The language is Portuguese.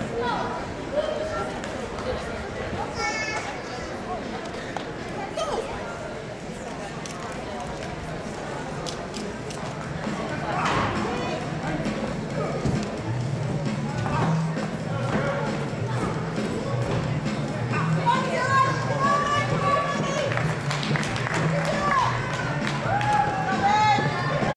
Não.